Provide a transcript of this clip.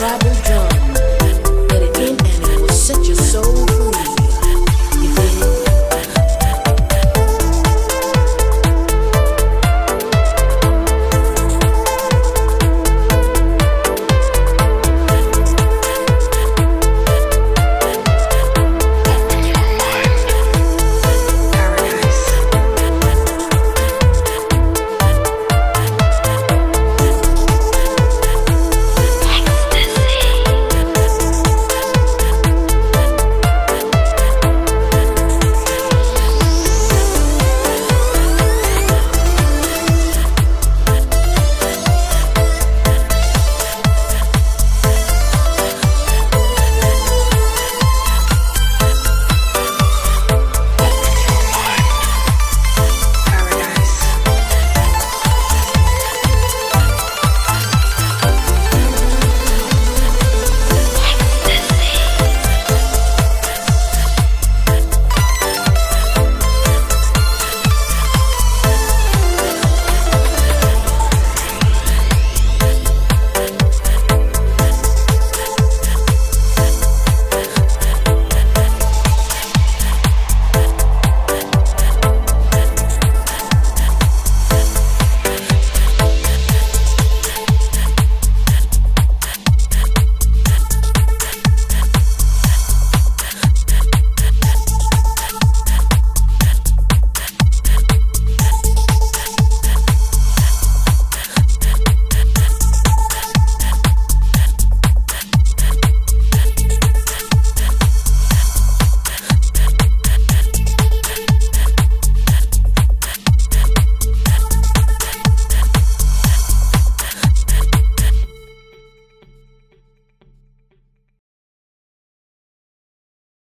trouble.